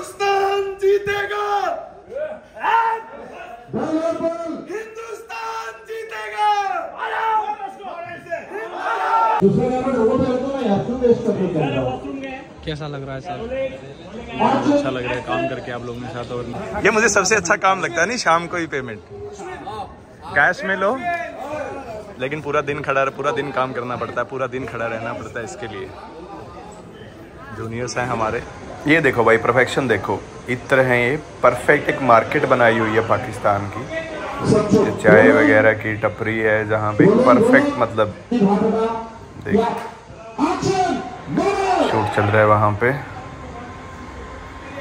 हिंदुस्तान जीतेगा। हिंदुस्तान जीतेगा दूसरे नंबर रोड है वेस्ट कर देता कैसा लग रहा है सर? अच्छा लग रहा है काम करके आप लोगों के साथ और ये मुझे सबसे अच्छा काम लगता है नहीं शाम को ही पेमेंट कैश में लो लेकिन पूरा दिन खड़ा पूरा दिन काम करना पड़ता है पूरा दिन खड़ा रहना पड़ता है इसके लिए। जूनियर्स हैं हमारे। ये देखो भाई परफेक्शन देखो। इत्र हैं ये। परफेक्ट एक मार्केट बनाई हुई है पाकिस्तान की। चाय वगैरह की टपरी है जहाँ पे परफेक्ट मतलब देखिए शूट चल रहा है वहाँ पे।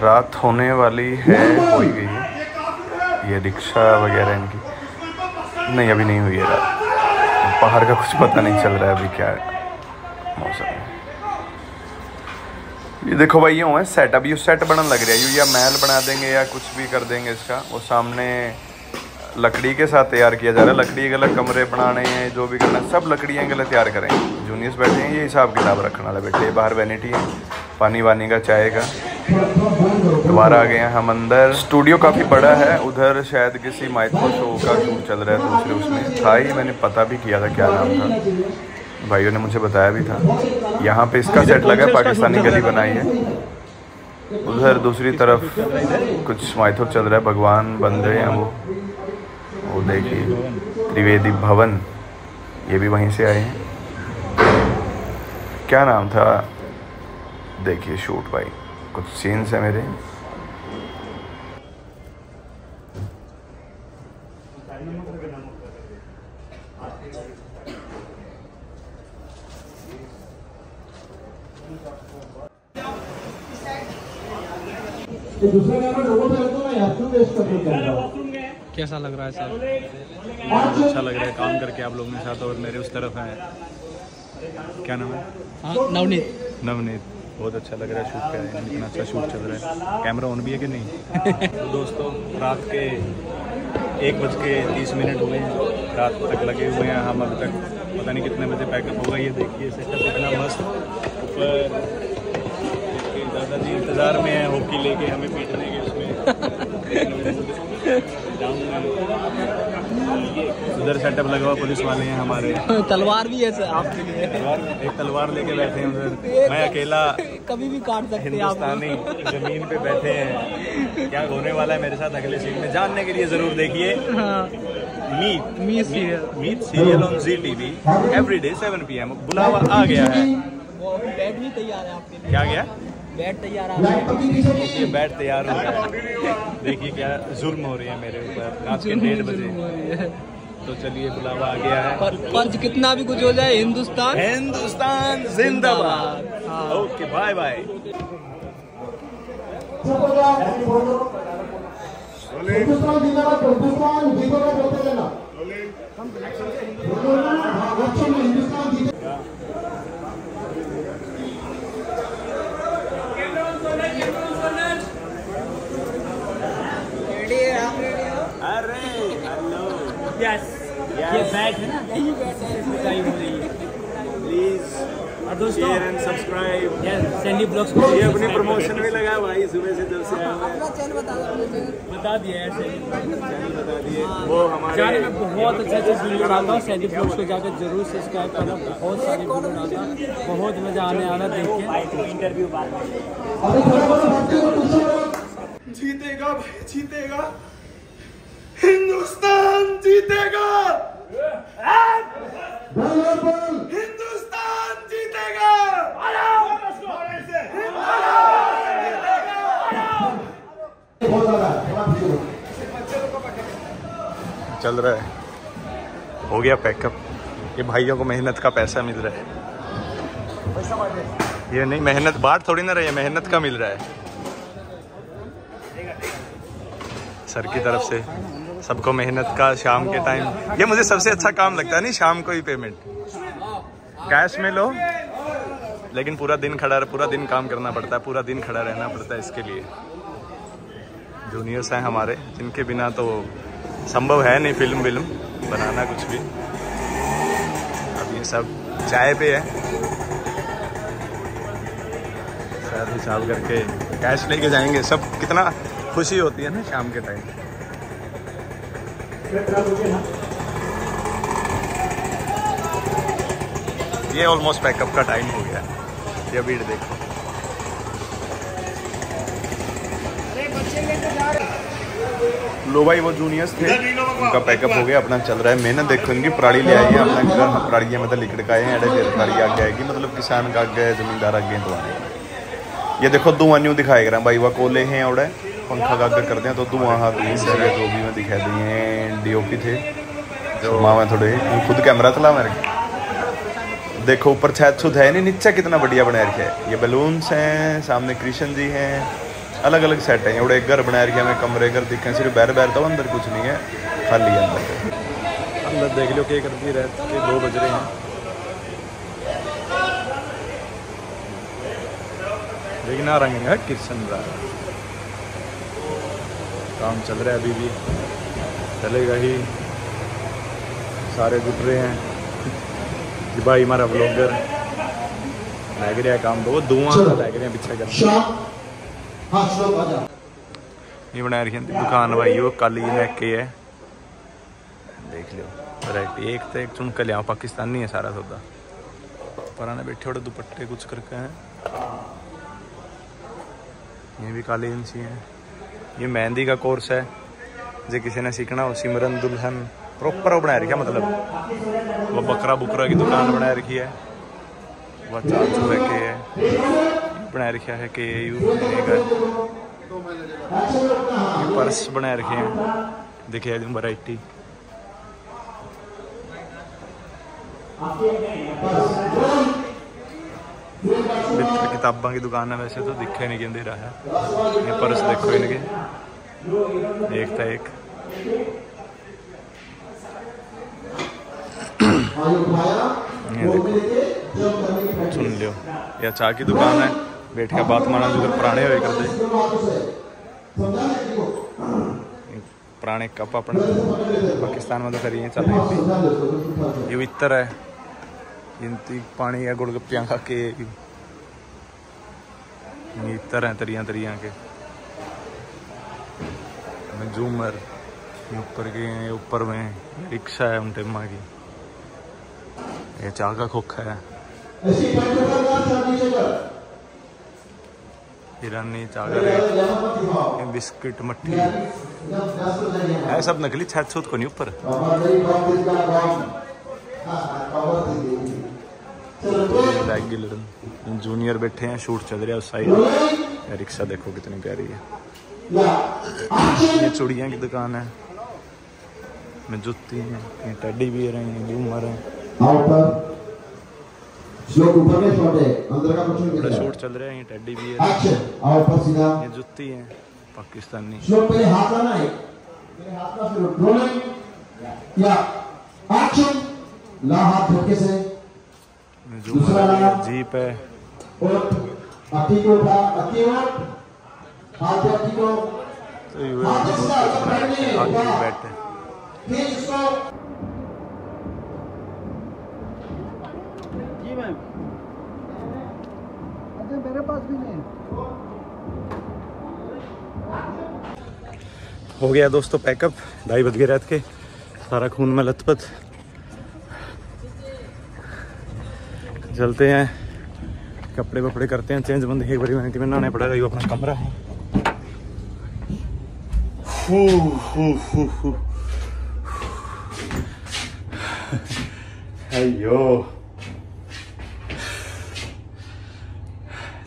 रात होने वाली है, हो ही गई है। ये रिक्शा वगैरह इनकी। नहीं, अभी नहीं हुई है रात। बाहर का कुछ पता नहीं चल रहा है अभी क्या है। मौसम। देखो भाई, यूँ है सेट अभी सेट बनने लग रहा है। यू या महल बना देंगे या कुछ भी कर देंगे इसका। वो सामने लकड़ी के साथ तैयार किया जा रहा है। लकड़ी के अलग कमरे बनाने हैं, जो भी करना है, सब लकड़ियाँ के तैयार करेंगे जूनियर्स बैठे हैं, ये हिसाब किताब रखने वाले बैठे बाहर वैनिटी है, पानी वानी का, चाय का। दोबारा आ गए हैं हम अंदर। स्टूडियो काफ़ी बड़ा है। उधर शायद किसी माइक्रो शो का शूट चल रहा है, दूसरे उसमें। था ही, मैंने पता भी किया था क्या नाम था। भाइयों ने मुझे बताया भी था। यहाँ पे इसका सेट लगा है, पाकिस्तानी गली बनाई है। उधर दूसरी तरफ़ कुछ माइथुर चल रहा है, भगवान बन रहे हैं वो। वो देखिए, त्रिवेदी भवन, ये भी वहीं से आए हैं। क्या नाम था? देखिए, शूट भाई, कुछ सीन्स है मेरे। दूसरे है तो वेस्ट कर कैसा लग रहा है सर? अच्छा लग रहा है काम करके आप लोगों के साथ और मेरे उस तरफ़ हैं। क्या नाम है? हाँ नवनीत। नवनीत। बहुत अच्छा लग रहा है शूट पे इतना अच्छा शूट चल रहा है। कैमरा ऑन भी है कि नहीं? तो दोस्तों रात के एक बज के तीस मिनट हुए हैं। रात तक लगे हुए हैं। हम अभी तक पता नहीं कितने बजे पैकअप होगा ये देखिए सेटअप कितना मस्त। ऊपर दादाजी इंतज़ार में है हॉकी लेके हमें पीटने के उसमें। उधर सेटअप लगा हुआ पुलिस वाले हैं हमारे। तलवार भी है सर आपके लिए। एक तलवार लेके बैठे हैं उधर। मैं अकेला कभी भी काट सकते हैं आप। हिंदुस्तानी ज़मीन पे बैठे हैं। क्या होने वाला है मेरे साथ अगले सीन में? जानने के लिए ज़रूर देखिए। Meet meet serial meet serial on Zee TV every day seven P M बुलावा आ गया है। वो बेड भी तैयार है आपके लिए। क्या गया? बेड तैयार है। बैट तैयार हो गया। देखिए क्या जुल्म हो रही है मेरे ऊपर। रात के डेढ़ बजे। तो चलिए बुलावा आ गया है। पर फ़र्ज़ कितना भी कुछ हो जाए हिंदुस्तान हिंदुस्तान जिंदाबाद। हाँ। Okay bye bye. हिंदुस्तान जिंदाबाद हिंदुस्तान बोलते रहना। हिंदुस्तान है ना? है ऊंचाई हो रही है। प्लीज़ और दोस्तों share and subscribe Sandy blogs को ये अपनी प्रमोशन भी लगा भाई सुबह से जब से आया हुआ बता दिया है चैनल बता दिए। वो हमारे जाने में बहुत अच्छा अच्छा वीडियो डालता हूँ सैंडी ब्लॉग्स को जाकर ज़रूर सब्सक्राइब करना। बहुत सारी वीडियो डालता हूँ। बहुत मज़ा आने वाला देखिए इंटरव्यू जीतेगा भाई जीतेगा। हिंदुस्तान जीतेगा। चल रहा है। हो गया पैकअप। ये भाइयों को मेहनत का पैसा मिल रहा है। ये नहीं, मेहनत बांट थोड़ी ना रही है, मेहनत का मिल रहा है। सर की तरफ़ से। सबको मेहनत का, शाम के टाइम ये मुझे सबसे अच्छा काम लगता है, नहीं, शाम को ही पेमेंट कैश में लो, लेकिन पूरा दिन खड़ा पूरा दिन काम करना पड़ता है, पूरा दिन खड़ा रहना पड़ता है इसके लिए। जूनियर्स हैं हमारे, जिनके बिना तो संभव है नहीं फ़िल्म विल्म बनाना कुछ भी। अब ये सब चाय पे है। हिसाब करके कैश लेके जाएँगे, सब कितना खुशी होती है ना शाम के टाइम ये ऑलमोस्ट पैकअप का टाइम हो गया। ये भीड़ देखो। लो भाई वो जूनियर्स थे। उनका पैकअप हो गया अपना चल रहा है। मेहनत देखो इनकी पराड़ी ले आई है अपना घर हम पराड़ी है मतलब लिकड़ का है एडे फिर पराड़ी आगे आएगी। मतलब किसान का आगे है जमींदार आगे हैं तो आने। ये देखो दो न्यू दिखाएगा भाई वह कोले हैं और पंखा का आगे करते हैं तो धुआँ हाँ धुआँ से जो भी मैं दिखा दिए डीओपी थे। जो माँ मैं थोड़े खुद कैमरा चला मेरे। देखो, ऊपर छत छुत है नहीं, नीचे कितना बढ़िया बना रखा है। ये बलून्स हैं, सामने कृष्ण जी हैं। अलग अलग सेट हैं एक घर बना रखे हमें कमरे घर दिखे सिर्फ़ बैर बैर तो अंदर कुछ नहीं है, खाली है अंदर। अंदर देख लो क्या करती रात के दो बज रहे हैं। लेकिन आ रंग है कृष्ण राय। काम चल रहा है अभी भी। चलेगा ही। सारे जुट रहे हैं। जी भाई, हमारा ब्लॉगर लग रहा है काम बहुत धुआँ लग रहे हैं पीछे कर हाँ ये बना रखी है दुकान भाई, वो काली नेक के है। देख लो वैरायटी एक तो एक चुन के लिया, पाकिस्तानी है सारा सौदा। पुराने बैठे थोड़े दुपट्टे कुछ करके हैं। ये भी काली इंसी है। ये मेहंदी का कोर्स है। जो किसी ने सीखना हो सिमरन दुल्हन प्रॉपर वो बना रखा मतलब वो बकरा बुकरा की दुकान बना रखी है। वह चार चूहे के है। बना रखा है, के यू पर्स बना रखे हैं। देखिए वैरायटी मित्र किताबा की दुकान है वैसे तो दिखा नहीं कहते रहा है ये पर्स देखो इनके एक था एक सुन लियो ये चाय की दुकान है बैठ के बात माना जो पुराने हुए करते पुराने कप अपने पाकिस्तान में तो फिर चल ये इतर है जिनती पानी या गुड़गप्पियाँ खा के। ये इतर हैं तरियाँ तरियाँ के। झूमर ऊपर के ऊपर में रिक्शा है उन टेमा की। ये चाह का खोखा है। ईरानी ये बिस्किट जाएँगे है सब नकली, छत छूत को नहीं ऊपर? जूनियर बैठे हैं शूट चल रहा है उस साइड रिक्शा देखो कितनी प्यारी है। ये चूड़ियाँ की दुकान है। में जूती है, ये टेडी बियर हैं, ये झूमर हैं। शूट चल रहे हैं, ये टेडी बियर हैं। ये जूती है, पाकिस्तानी। हाथ का फिर रोलिंग या एक्शन ला हाथ धक्के से। ये झूमर है जीप है। तो ये आगे बैठे। खींच इसको हो। गया दोस्तों पैकअप। ढाई बज गए रात के। सारा खून में लथपथ। चलते हैं। कपड़े वपड़े करते हैं चेंज बंद एक बारी मैंने नहाने पड़ेगा ये अपना कमरा है। हू, हू, हू, हू। अयो।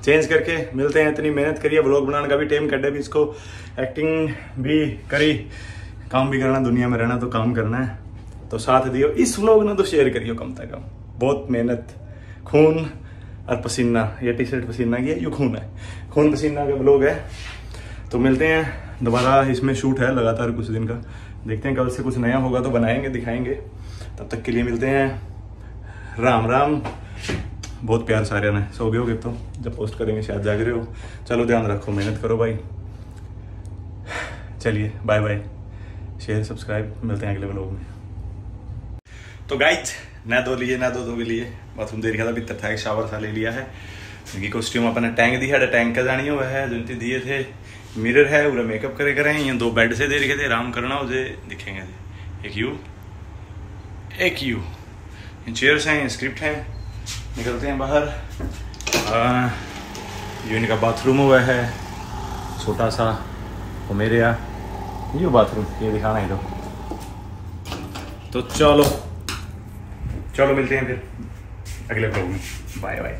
चेंज करके मिलते हैं इतनी मेहनत करिए ब्लॉग बनाने का भी टाइम कटे भी इसको एक्टिंग भी करी काम भी करना दुनिया में रहना तो काम करना है। तो साथ दियो इस व्लॉग ने तो शेयर करियो कम से कम। बहुत मेहनत। खून और पसीना, ये टी शर्ट पसीना की है, ये खून है। खून पसीना का ब्लॉग है। तो मिलते हैं। दोबारा इसमें शूट है लगातार कुछ दिन का। देखते हैं कल से कुछ नया होगा तो बनाएँगे, दिखाएँगे। तब तक के लिए मिलते हैं। राम राम। बहुत प्यार सारे ने। सो भी होगे तो। जब पोस्ट करेंगे, शायद जाग रहे हो। चलो ध्यान रखो, मेहनत करो भाई। चलिए बाय बाय शेयर सब्सक्राइब मिलते हैं अगले ब्लॉग में। तो गाइज़ ना दो लिए ना दो दो भी लिए। बाथरूम दे रखा था भीतर था एक शावर सा ले लिया है। क्योंकि कॉस्ट्यूम अपने टैंक दी है टैंक का जानी हुआ है। जो दिए थे मिरर है पूरा मेकअप करे करें। यहाँ दो बेड से दे रखे थे आराम करना उसे दिखेंगे एक यू एक यू चेयर्स हैं स्क्रिप्ट हैं। निकलते हैं बाहर। आ, ये इनका बाथरूम हुआ है। छोटा सा वो मेरे यहाँ ये बाथरूम ये दिखाना है तो चलो। चलो मिलते हैं फिर अगले ब्लॉग में। Bye bye